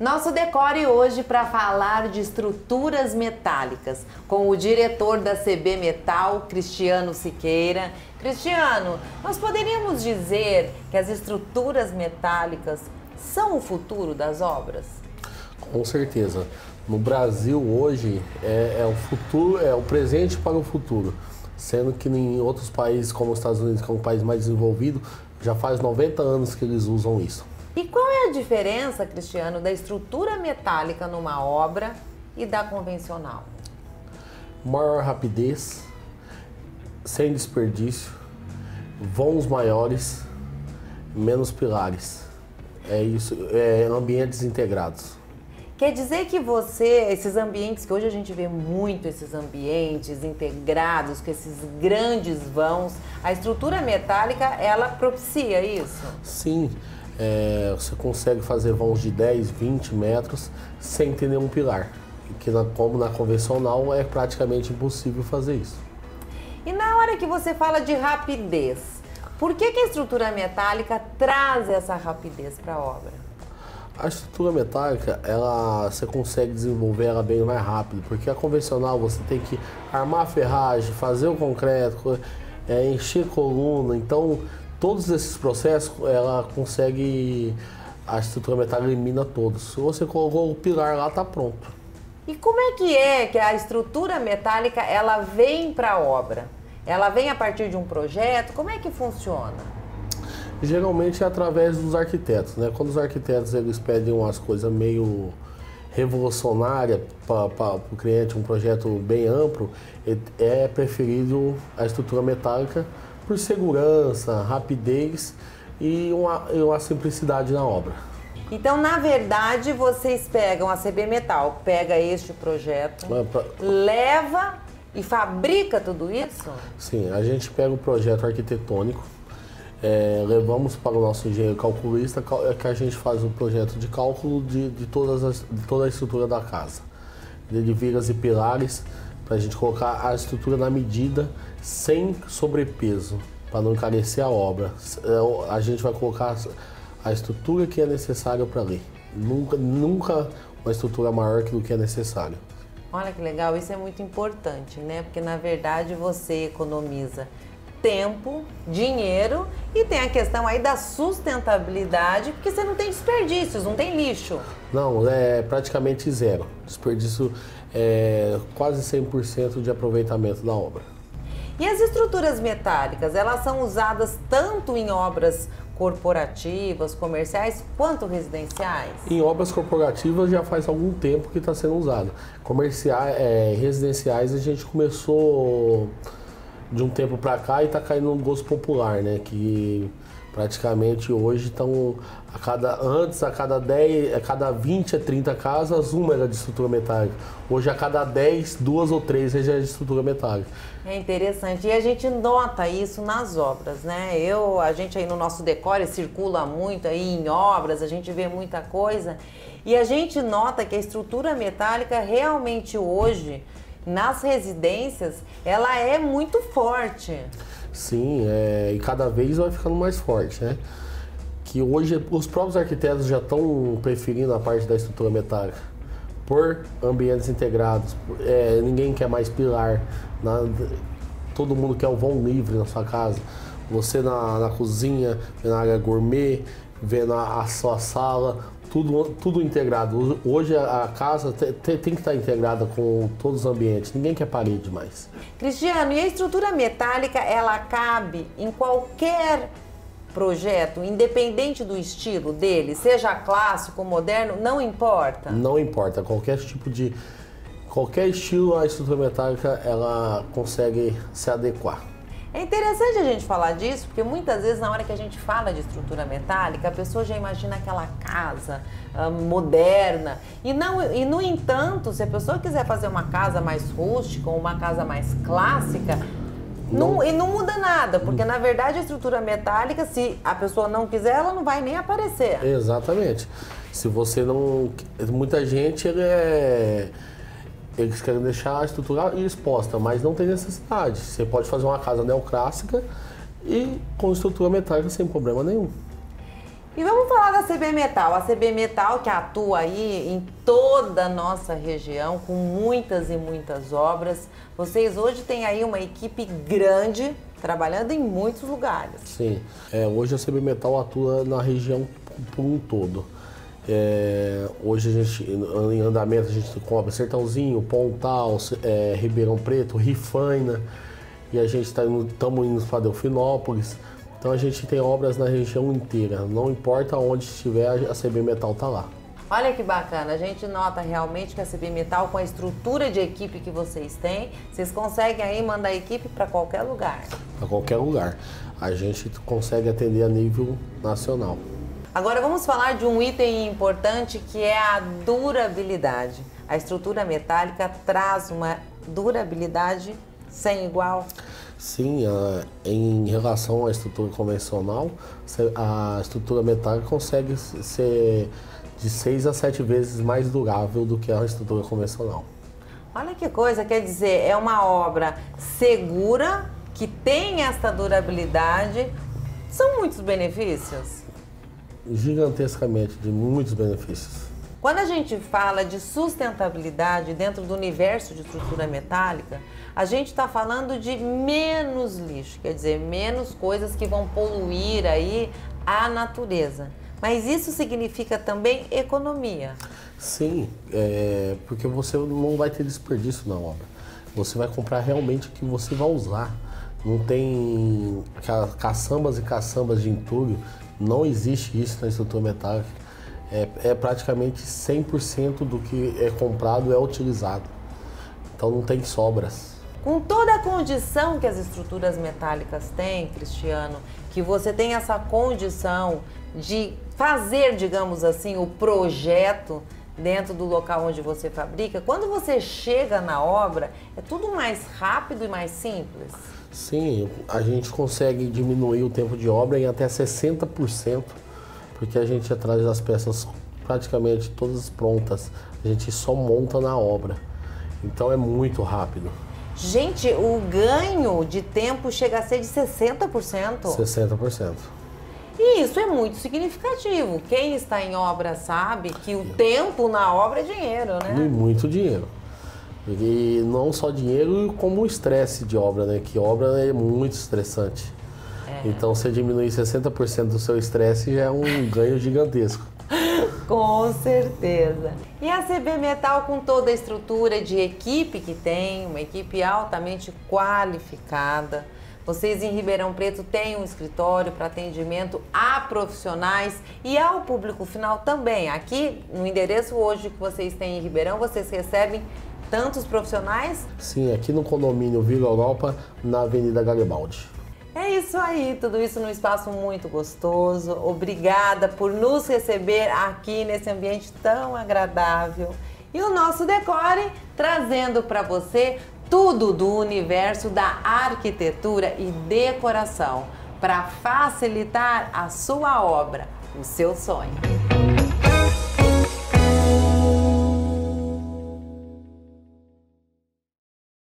Nosso decore hoje para falar de estruturas metálicas com o diretor da CB Metal, Cristiano Siqueira. Cristiano, nós poderíamos dizer que as estruturas metálicas são o futuro das obras? Com certeza. No Brasil hoje é, é o futuro, é o presente para o futuro, sendo que em outros países como os Estados Unidos, que é um país mais desenvolvido, já faz 90 anos que eles usam isso. E qual é a diferença, Cristiano, da estrutura metálica numa obra e da convencional? Maior rapidez, sem desperdício, vãos maiores, menos pilares. É isso, é ambientes integrados. Quer dizer que você, esses ambientes que hoje a gente vê muito esses ambientes integrados com esses grandes vãos, a estrutura metálica ela propicia isso? Sim, é, você consegue fazer vãos de 10, 20 metros sem ter nenhum pilar. Que na, como na convencional é praticamente impossível fazer isso. E na hora que você fala de rapidez, por que, que a estrutura metálica traz essa rapidez para a obra? A estrutura metálica, ela você consegue desenvolver ela bem mais rápido, porque a convencional você tem que armar a ferragem, fazer o concreto, é, encher coluna, então todos esses processos ela consegue a estrutura metálica elimina todos. Se você colocou o pilar lá, tá pronto. E como é que é que a estrutura metálica ela vem para a obra? Ela vem a partir de um projeto? Como é que funciona? Geralmente é através dos arquitetos, né? Quando os arquitetos eles pedem umas coisas meio revolucionárias para o cliente, um projeto bem amplo, é preferido a estrutura metálica por segurança, rapidez e uma, uma simplicidade na obra. Então, na verdade, vocês pegam a CB Metal, pega este projeto, pra... leva e fabrica tudo isso? Sim, a gente pega o projeto arquitetônico, é, levamos para o nosso engenheiro calculista, é que a gente faz o projeto de cálculo de, de, todas as, de toda a estrutura da casa, de vigas e pilares, para a gente colocar a estrutura na medida sem sobrepeso, para não encarecer a obra. É, a gente vai colocar a estrutura que é necessária para ler. Nunca, nunca uma estrutura maior que o que é necessário. Olha que legal, isso é muito importante, né? Porque na verdade você economiza tempo, dinheiro e tem a questão aí da sustentabilidade, porque você não tem desperdícios, não tem lixo. Não, é praticamente zero. Desperdício é quase 100% de aproveitamento da obra. E as estruturas metálicas, elas são usadas tanto em obras corporativas, comerciais, quanto residenciais? Em obras corporativas já faz algum tempo que está sendo usado. Comerciais, é, residenciais a gente começou de um tempo para cá e está caindo no gosto popular, né? Que praticamente hoje estão a cada antes a cada 10, a cada 20 a 30 casas uma era de estrutura metálica. Hoje a cada 10, duas ou três já é de estrutura metálica. É interessante e a gente nota isso nas obras, né? Eu, a gente aí no nosso decore circula muito aí em obras, a gente vê muita coisa e a gente nota que a estrutura metálica realmente hoje nas residências, ela é muito forte. Sim, é, e cada vez vai ficando mais forte, né? Que hoje os próprios arquitetos já estão preferindo a parte da estrutura metálica por ambientes integrados. É, ninguém quer mais pilar, todo mundo quer o vão livre na sua casa. Você na, na cozinha, na área gourmet, vendo a, a sua sala, tudo, tudo integrado. Hoje a casa tem, tem que estar integrada com todos os ambientes. Ninguém quer parede mais. Cristiano, e a estrutura metálica, ela cabe em qualquer projeto, independente do estilo dele, seja clássico, moderno, não importa? Não importa. Qualquer tipo de... Qualquer estilo, a estrutura metálica, ela consegue se adequar. É interessante a gente falar disso, porque muitas vezes na hora que a gente fala de estrutura metálica, a pessoa já imagina aquela casa uh, moderna. E, não, e no entanto, se a pessoa quiser fazer uma casa mais rústica ou uma casa mais clássica, não, não, e não muda nada, porque na verdade a estrutura metálica, se a pessoa não quiser, ela não vai nem aparecer. Exatamente. Se você não. Muita gente é eles querem deixar a estrutura exposta, mas não tem necessidade. Você pode fazer uma casa neoclássica e com estrutura metálica sem problema nenhum. E vamos falar da CB Metal. A CB Metal que atua aí em toda a nossa região, com muitas e muitas obras. Vocês hoje têm aí uma equipe grande, trabalhando em muitos lugares. Sim. É, hoje a CB Metal atua na região por um todo. É, hoje a gente, em andamento, a gente cobre Sertãozinho, Pontal, é, Ribeirão Preto, Rifaina, e a gente está estamos indo para Delfinópolis. Então a gente tem obras na região inteira, não importa onde estiver, a CB Metal está lá. Olha que bacana, a gente nota realmente que a CB Metal, com a estrutura de equipe que vocês têm, vocês conseguem aí mandar a equipe para qualquer lugar. Para qualquer lugar. A gente consegue atender a nível nacional. Agora vamos falar de um item importante que é a durabilidade. A estrutura metálica traz uma durabilidade sem igual. Sim, em relação à estrutura convencional, a estrutura metálica consegue ser de 6 a 7 vezes mais durável do que a estrutura convencional. Olha que coisa, quer dizer, é uma obra segura, que tem esta durabilidade. São muitos benefícios? Gigantescamente de muitos benefícios. Quando a gente fala de sustentabilidade dentro do universo de estrutura metálica, a gente está falando de menos lixo, quer dizer, menos coisas que vão poluir aí a natureza. Mas isso significa também economia. Sim, é, porque você não vai ter desperdício na obra. Você vai comprar realmente o que você vai usar. Não tem caçambas e caçambas de entulho não existe isso na estrutura metálica. É, é praticamente 100% do que é comprado é utilizado. Então não tem sobras. Com toda a condição que as estruturas metálicas têm, Cristiano, que você tem essa condição de fazer, digamos assim, o projeto dentro do local onde você fabrica, quando você chega na obra, é tudo mais rápido e mais simples? Sim, a gente consegue diminuir o tempo de obra em até 60%, porque a gente traz as peças praticamente todas prontas, a gente só monta na obra. Então é muito rápido. Gente, o ganho de tempo chega a ser de 60%. 60%. E isso é muito significativo. Quem está em obra sabe que o tempo na obra é dinheiro, né? E muito dinheiro. E não só dinheiro, como o estresse de obra, né? Que obra é muito estressante. É. Então, você diminuir 60% do seu estresse já é um ganho gigantesco. Com certeza. E a CB Metal, com toda a estrutura de equipe que tem, uma equipe altamente qualificada. Vocês em Ribeirão Preto têm um escritório para atendimento a profissionais e ao público final também. Aqui, no endereço hoje que vocês têm em Ribeirão, vocês recebem tantos profissionais? Sim, aqui no condomínio Vila Europa, na Avenida Garibaldi. É isso aí, tudo isso num espaço muito gostoso. Obrigada por nos receber aqui nesse ambiente tão agradável. E o nosso decore trazendo para você tudo do universo da arquitetura e decoração para facilitar a sua obra, o seu sonho.